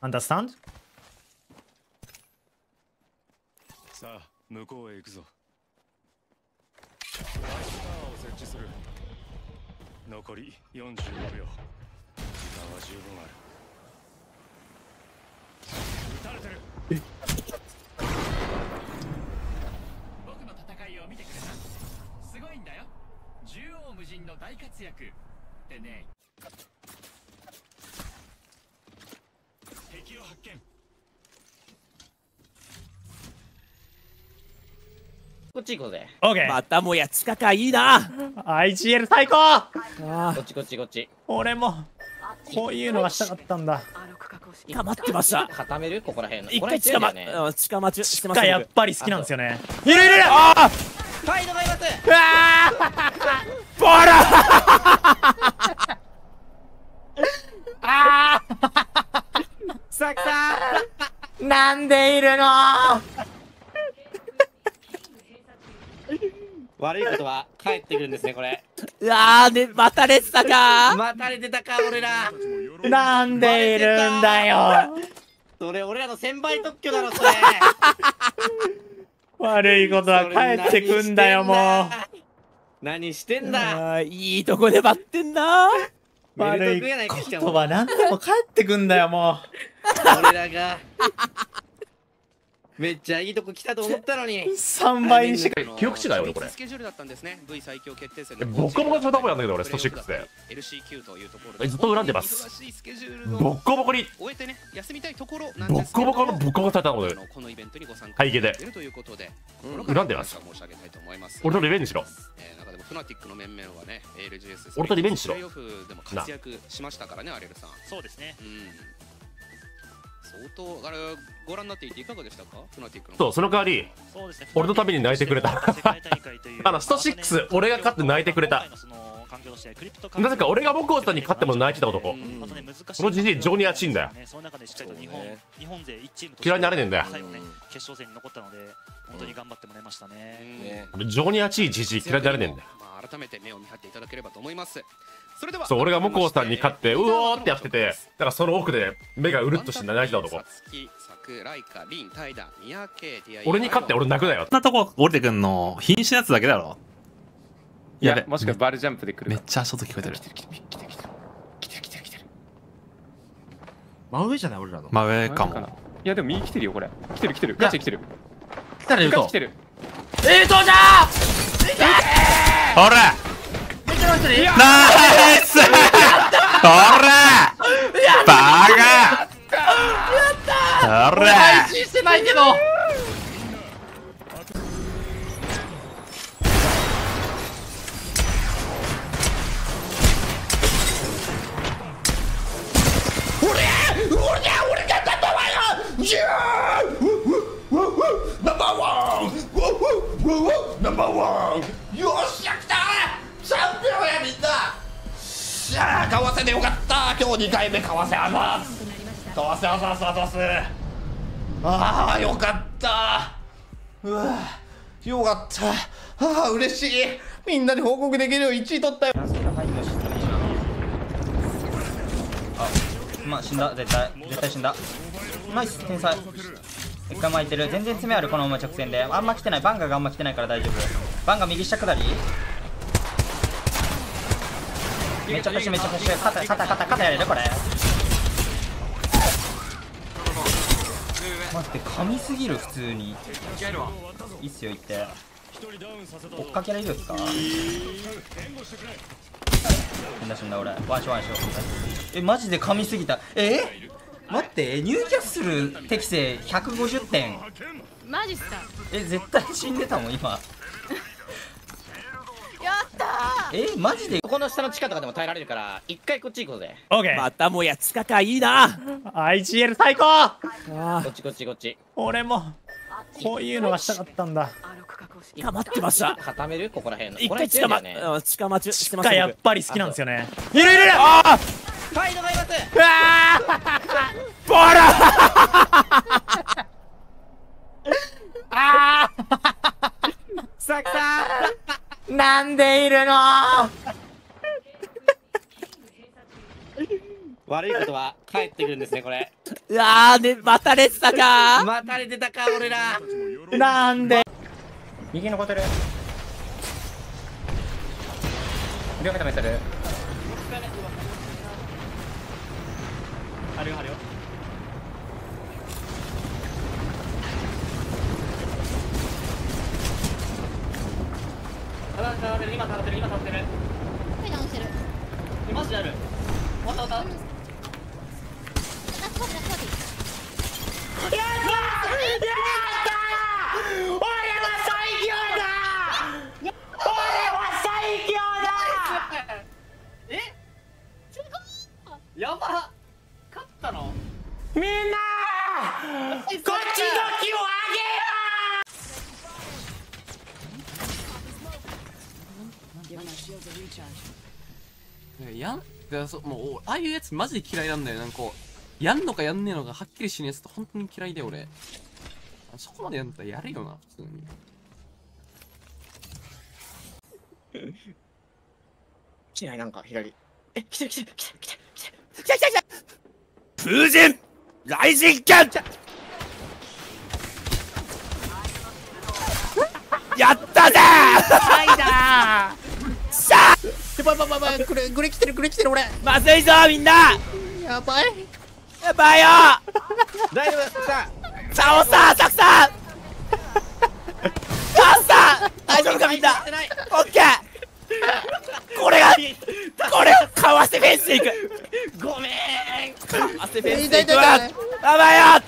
Understand? さあ向こうへ行くぞ。ライトタワーを設置する。残り45秒。時間は十分ある。撃たれてる。僕の戦いを見てくれた。すごいんだよ。縦横無尽の大活躍。ってね敵を発見こっち行こうぜ。OK、またもや地下かいいな。IGL 最高。あこっちこっちこっち。俺もこういうのがしたかったんだ。捕まってました固める？ここら辺の。一回地下ま、ね。うん地下待ちしてまがしたやっぱり好きなんですよね。いるいるいる。カイドがいます。うわーボラ。あさくさーなんでいるの？悪いことは帰ってくるんですねこれ。うわーねまたレッサか。またれてたか俺ら。なんでいるんだよ。それ俺らの1000倍特許だろそれ。悪いことは帰ってくんだよもう。何してんだ。いいとこで待ってんな。悪いことも。は何でも帰ってくんだよも俺らがめっちゃいいとこ来たと思ったのに。う3倍にして。く記憶違い？俺これ。スケジュールだったんですね V 最強決定戦えボッコボコにされた方やんだけど俺スト6で LCQ というところでずっと恨んでます。忙しいスケジュールボコボコに。終えてね。休みたいところなんですボッコボコのボッコボコされたので。このイベントにご参加会議でいただけるということで。恨んでます。申し上げたいと思います。俺とリベンジしろ。えー中でもフナティックの面々はね ALGS 俺とリベンジしろ。プレイオフでも活躍しましたからねアレルさん。そうですね。うん相当あれご覧になっていていかがでしたか？フナティックの。そうその代わりそうですね。俺のために泣いてくれた。あのスト6俺が勝って泣いてくれた。なぜか俺が木王さんに勝っても泣いてた男。またね難しいこのじじい情に熱いんだよね。その中でしっかりと日本日本勢1チームと嫌いになれねえんだよ。決勝戦に残ったので本当に頑張ってもらいましたね。ね俺情に熱いじじい嫌いになれねえんだよ。まあ、改めて目を見張っていただければと思いますそれではそう俺が木王さんに勝ってうおーってやっててだからその奥で目がうるっとして泣いてた男さつきさくらいかりんたいだみやけ TI 俺に勝って俺泣くなよ。こんなとこ降りてくんの瀕死のやつだけだろ。いやもしかバルジャンプで来るか。めっちゃ足音聞こえてる。真上じゃない俺らの。真上かな。もいやでも右来てるよこれ。来てる来てる。ガチで来てる。来たら言うと。ガチ来てる。えー、そうじゃほらナイスほらバカほら配信してないけどナンバーワンよっしゃ来たチ為替でよかった。今日2回目為替あざす為替あざすあざす。ああよかった。うわよかった。ああ嬉しい。みんなに報告できるよ1位取ったよ。まあ死んだ。絶対絶対死んだ。ナイス天才。一回巻いてる。全然詰めあるこのまま直線で。あんま来てない。バンガがあんま来てないから大丈夫。バンガ右下下り。めっちゃプッシュめっちゃプッシュ肩肩肩肩やれるこれ待って噛みすぎる普通にいいっすよ言って追っかけられるっすか死んだ死んだ俺ワンションワンションえマジで噛みすぎたえ待ってニューキャッスル適正150点マジっすか？え絶対死んでたもん今えマジで？ここの下の地下とかでも耐えられるから一回こっち行こうぜ。OK またもや地下かいいな。IGL 最高。あこっちこっちこっち。俺もこういうのがしたかったんだ。ー捕まってました固める？ここら辺の。一回地下ま、地下待ちしてましがたやっぱり好きなんですよね。いるいるいる。カイドがいます。うわーボラ。あー。さくさなんでいるの？悪いことは帰ってくるんですねこれ。うわーねまたレッサか。またれてたか俺ら。なんで？右残ってる両肩めてるあるよあるよ今倒れる今倒れる今倒れる。ダウンしてる。マジである。終わった終わったやった俺は最強だ。俺は最強だ。え？やば。勝ったの？みんなこっちの気をあげよやんだそもうああいうやつマジで嫌いなんだよ。なんかこうやんのかやんねえのかはっきりしねえやつって本当に嫌いで俺。あそこまでやんだったらやれよな。普通に来ないなんか左。え来てる来てる来てる来てる来てる来た来た来た風神雷神ンやったぜはいだやばいやばいやばい。これグレ来てるグレ来てる俺。まずいぞみんな。やばい。やばいよ。大丈夫さサオさんサクさん。カンさん。大丈夫かみんな。オッケー。これがこれかわせフェンスでいく。ごめん。かわせフェンス痛でいくわ。やばいよ。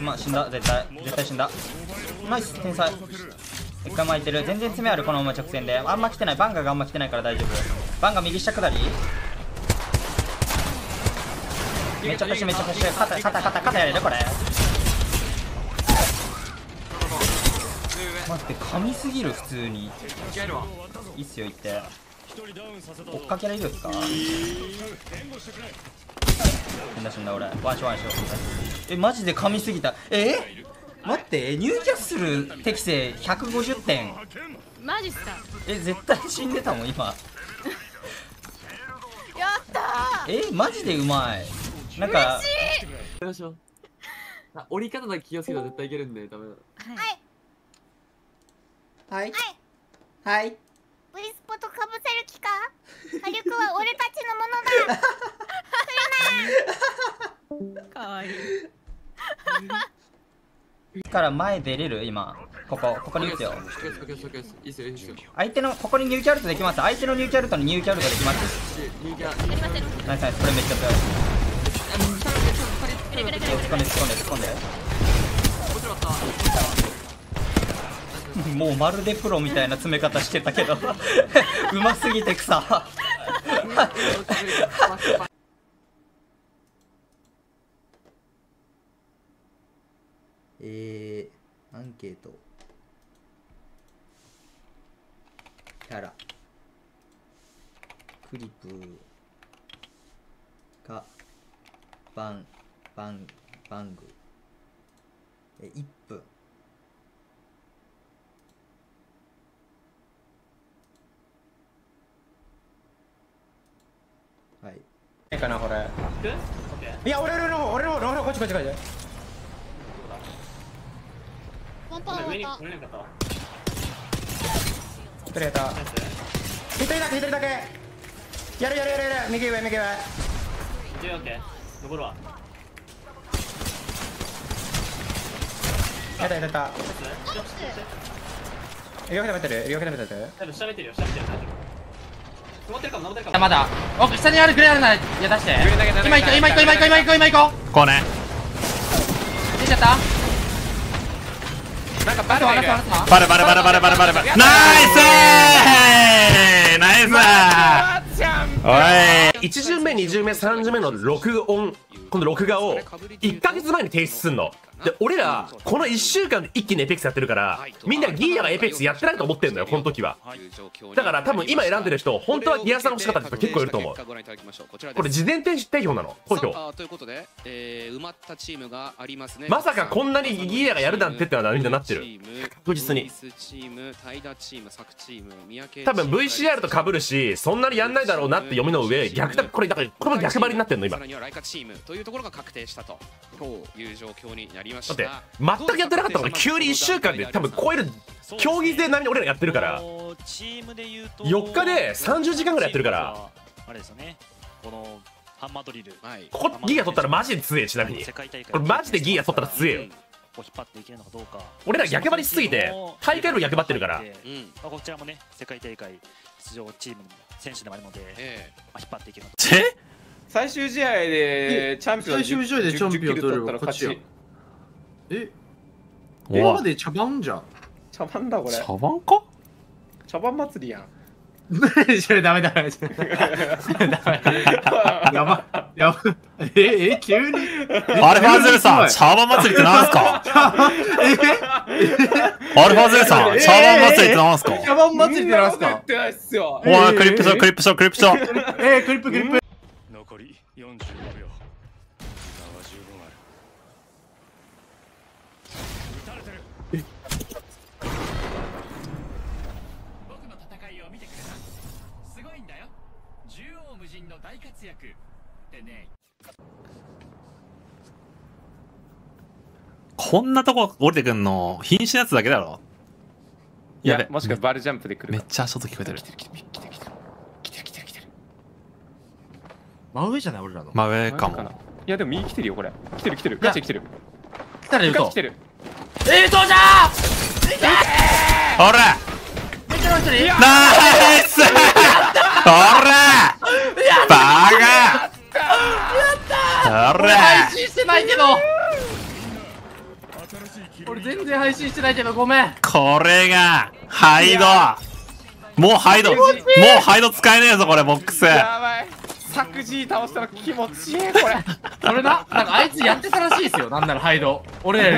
まあ死んだ。絶対絶対死んだナイス天才一回巻いてる。全然詰めあるこのまま直線で。あんま来てない。バンガがあんま来てないから大丈夫。バンガ右下下り。めちゃプッシュめちゃプッシュ。肩肩肩肩やれる？これ。待って噛みすぎる普通に。いいっすよ言って。追っかけられるんですか。死んだ死んだ俺。ワンショワンショえマジで噛みすぎた。え？待ってニューキャッスル適正150点。マジっすか？え絶対死んでたもん今。やったー！えマジでうまい。なんかよいしょあ折り方だけ気をつけたら絶対いけるんでダメだはい。はい。はい。ブリスポとかぶせる気か？火力は 俺たちのものだ。するなかわいいから前出れる？今。ここここに打つよ。相手のここにニューキャルトできます相手のニューキャルトにニューキャルトできますナイスナイスこれめっちゃ強い突っ込んで突っ込んで突っ込んでもうまるでプロみたいな詰め方してたけどうますぎて草えー、アンケート。キャラ。クリプがバンバンバング。え1分はい。えかなこれ。いや俺俺の方俺の方俺の方こっちこっちこっちワンパン終わった。一人だけ。一人だけ。やるやるやるやる。右上右上。一応 OK 残るわ。やったやったやった両手食べてる？両手食べてる？多分下見てるよ。下見てる大丈夫登ってるかも登ってるかも。あまだ。お下にあるグレーあるならいや出して。今行こう今行こう今行こう今行こう今行こうこうね出ちゃったバルバルバルバレバレバレバレバレ。バレバレナイスナイスおい1巡目2巡目3巡目の録音この録画を1ヶ月前に提出すんので俺らこの1週間で一気にエイペックスやってるからみんなギーヤがエイペックスやってないと思ってんのよこの時は。だから多分今選んでる人本当はギアさん欲しかった人結構いると思う。これ事前定評なのこのさ票あということで、えー埋まったチームがありますね。まさかこんなにギーヤがやるなんてってのはみんななってる。確実に。ルイスチーム、タイダチーム、サクチーム、三宅多分 VCR と被るしそんなにやんないだろうなって読みの上逆だこれだからこれも逆張りになってんの今。さらにはライカチームというところが確定したという状況になりだった。て。全くやってなかったのが急に1週間で多分超える競技勢並みに俺らやってるから。チームで言うと4日で30時間ぐらいやってるから。あれですよね。このハンマードリル、ここギア取ったらマジで強えちなみに。これマジでギア取ったら強えよ。こう引っ張っていけるのかどうか。俺ら逆張りしすぎて大会より逆張ってるから。まあ、こちらもね世界大会出場チームの選手でもあるので、まあ、引っ張っていけるのか最終試合でチャンピオン最終試合でチャンピオン取れば勝ちやええまで茶番じゃん。茶番だこれ。茶番か？茶番祭りやん。それダメダメダメやばやば。ええ急に？アルファゼルさん、茶番祭りってなんすか？アルファゼルさん、茶番祭りってなんすか？茶番祭りってなんすか？言ってないっすよおい、クリップしろ、クリップしろ、クリップしろ。えー、クリップクリップ残り45秒活躍ってねこんなとこ降りてくんの、瀕死のやつだけだろ。いやべもしかバルジャンプで来るめっちゃ足音聞こえてる。真上じゃない俺らの真上かも。いやでも右来てるよこれ来てる来てるガチで来てる来たら言うとガチ来てるえー、そうじゃほらナイスほらバカほ俺ら配信してないけど。俺全然配信してないけどごめん。これが、ハイド。もうハイド。もうハイド使えねえぞ、これ、ボックス。やばい。サクジー倒したら気持ちいいこれ。俺ななんかあいつやってたらしいですよ。なんならハイド。俺